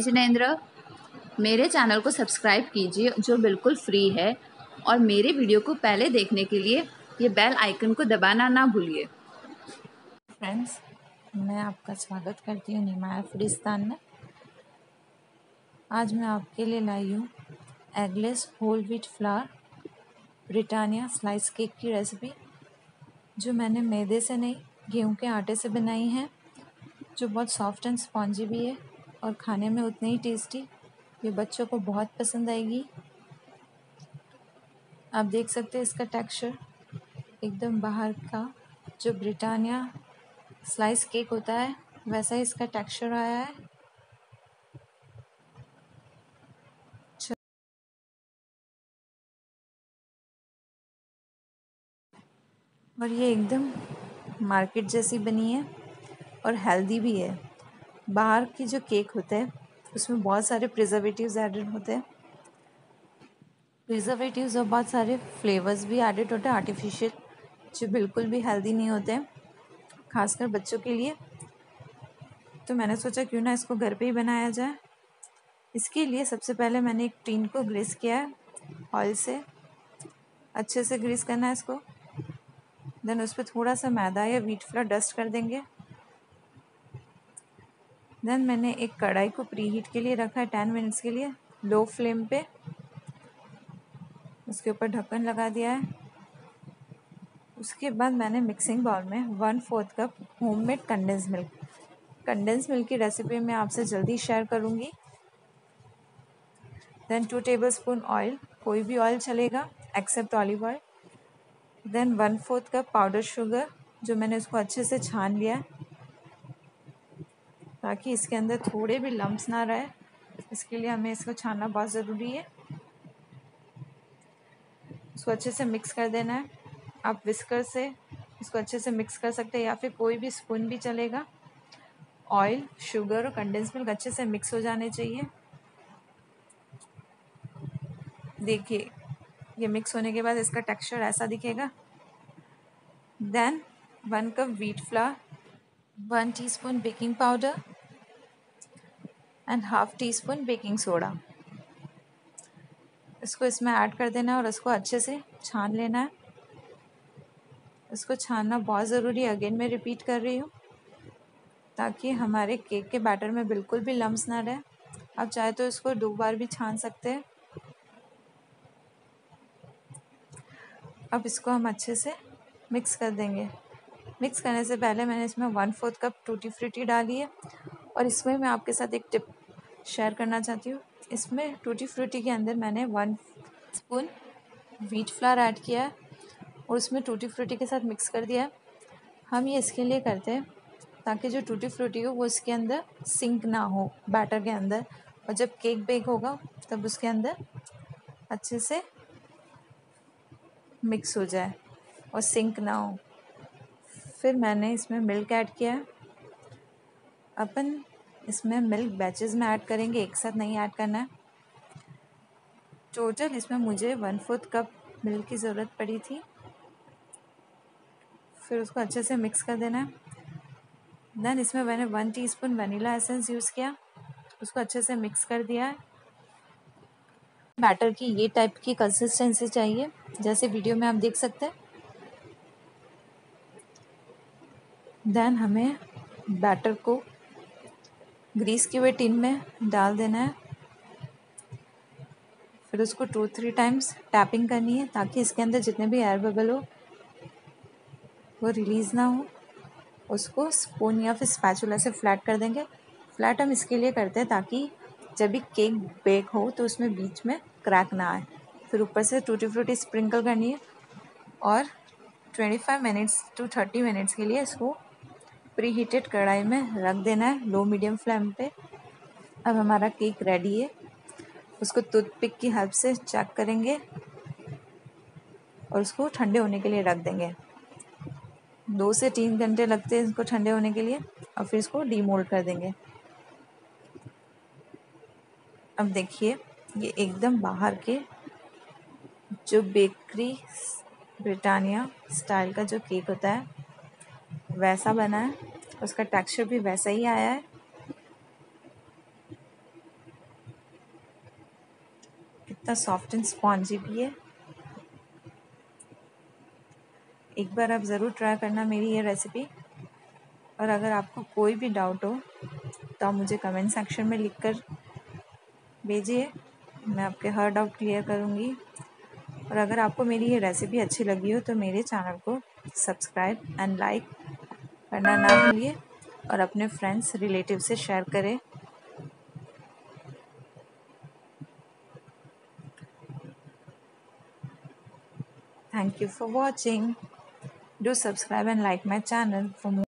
जिनेंद्र, मेरे चैनल को सब्सक्राइब कीजिए, जो बिल्कुल फ्री है, और मेरे वीडियो को पहले देखने के लिए ये बेल आइकन को दबाना ना भूलिए। फ्रेंड्स, मैं आपका स्वागत करती हूँ निमाया फूडिस्तान में। आज मैं आपके लिए लाई हूँ eggless whole wheat flour, Britannia slice cake की रेसिपी, जो मैंने मैदे से नहीं, गेहूँ के आटे से बनाई है, जो बहुत सॉफ्ट एंड स्पॉन्जी भी है। और खाने में उतनी ही टेस्टी ये बच्चों को बहुत पसंद आएगी। आप देख सकते हैं इसका टेक्सचर एकदम बाहर का। जो ब्रिटानिया स्लाइस केक होता है, वैसा ही इसका टेक्सचर आया है। और ये एकदम मार्केट जैसी बनी है और हेल्दी भी है। बाहर की जो केक होते हैं, उसमें बहुत सारे प्रिजर्वेटिव्स एडेड होते हैं। प्रिजर्वेटिव्स और बहुत सारे फ्लेवर्स भी एडेड होते हैं आर्टिफिशियल जो बिल्कुल भी हेल्दी नहीं होते खासकर बच्चों के लिए। तो मैंने सोचा क्यों ना इसको घर पे ही बनाया जाए। इसके लिए सबसे पहले मैंने एक टीन को ग्रीस किया है ऑयल से। अच्छे से ग्रीस करना है इसको। देन उस पर थोड़ा सा मैदा या वीट फ्लोर डस्ट कर देंगे। देन मैंने एक कढ़ाई को प्री हीट के लिए रखा है टेन मिनट्स के लिए, लो फ्लेम पे। उसके ऊपर ढक्कन लगा दिया है। उसके बाद मैंने मिक्सिंग बाउल में one fourth cup homemade condense milk condense milk की रेसिपी मैं आपसे जल्दी शेयर करूँगी। Then two table spoon oil कोई भी ऑयल चलेगा except olive oil then one fourth cup powder sugar जो मैंने उसको अच्छे से छान लिया ताकि इसके अंदर थोड़े भी लम्ब्स ना रहे। इसके लिए हमें इसको छानना बहुत ज़रूरी है। इसको अच्छे से मिक्स कर देना है। आप विस्कर से इसको अच्छे से मिक्स कर सकते हैं या फिर कोई भी स्पून भी चलेगा। ऑयल शुगर और कंडेंस मिल्क अच्छे से मिक्स हो जाने चाहिए। देखिए, ये मिक्स होने के बाद इसका टेक्सचर ऐसा दिखेगा। Then one cup wheat flour one teaspoon baking powder and half teaspoon baking soda. इसको इसमें ऐड कर देना है और इसको अच्छे से छान लेना है। इसको छानना बहुत ज़रूरी है। अगेन मैं रिपीट कर रही हूँ, ताकि हमारे केक के बैटर में बिल्कुल भी लम्स ना रहे। आप चाहे तो इसको दो बार भी छान सकते हैं। अब इसको हम अच्छे से मिक्स कर देंगे। मिक्स करने से पहले मैंने इसमें one fourth cup tutti frutti डाली है। और इसमें मैं आपके साथ एक टिप शेयर करना चाहती हूँ। इसमें टूटी फ्रूटी के अंदर मैंने one spoon wheat flour add किया है और उसमें टूटी फ्रूटी के साथ मिक्स कर दिया है। हम ये इसके लिए करते हैं ताकि जो टूटी फ्रूटी हो, वो इसके अंदर सिंक ना हो बैटर के अंदर। और जब केक बेक होगा, तब उसके अंदर अच्छे से मिक्स हो जाए और सिंक ना हो। फिर मैंने इसमें मिल्क ऐड किया अपन इसमें मिल्क बैचेस में ऐड करेंगे, एक साथ नहीं ऐड करना है। टोटल इसमें मुझे वन फोर्थ कप मिल्क की ज़रूरत पड़ी थी। फिर उसको अच्छे से मिक्स कर देना है। देन इसमें मैंने one teaspoon vanilla essence use किया। उसको अच्छे से मिक्स कर दिया है। बैटर की ये टाइप की कंसिस्टेंसी चाहिए, जैसे वीडियो में आप देख सकते हैं। देन हमें बैटर को ग्रीस की हुए टिन में डाल देना है। फिर उसको टू थ्री टाइम्स टैपिंग करनी है ताकि इसके अंदर जितने भी एयर बबल हो, वो रिलीज़ ना हो। उसको स्पून या फिर स्पैचुला से फ्लैट कर देंगे। फ्लैट हम इसके लिए करते हैं ताकि जब भी केक बेक हो तो उसमें बीच में क्रैक ना आए। फिर ऊपर से टूटी फ्रूटी स्प्रिंकल करनी है और 25 मिनट्स टू 30 मिनट्स के लिए इसको प्री हीटेड कढ़ाई में रख देना है, लो मीडियम फ्लेम पे। अब हमारा केक रेडी है। उसको टूथपिक की हेल्प से चेक करेंगे और उसको ठंडे होने के लिए रख देंगे। दो से तीन घंटे लगते हैं इसको ठंडे होने के लिए, और फिर इसको डीमोल्ड कर देंगे। अब देखिए, ये एकदम बाहर के जो बेकरी, ब्रिटानिया स्टाइल का जो केक होता है वैसा बना है। उसका टेक्सचर भी वैसा ही आया है। कितना सॉफ्ट एंड स्पॉन्जी भी है। एक बार आप ज़रूर ट्राई करना मेरी ये रेसिपी और अगर आपको कोई भी डाउट हो तो आप मुझे कमेंट सेक्शन में लिख कर भेजिए। मैं आपके हर डाउट क्लियर करूँगी। और अगर आपको मेरी ये रेसिपी अच्छी लगी हो तो मेरे चैनल को सब्सक्राइब एंड लाइक करना ना भूलिए और अपने फ्रेंड्स रिलेटिव से शेयर करें। Thank you for watching do subscribe and like my channel for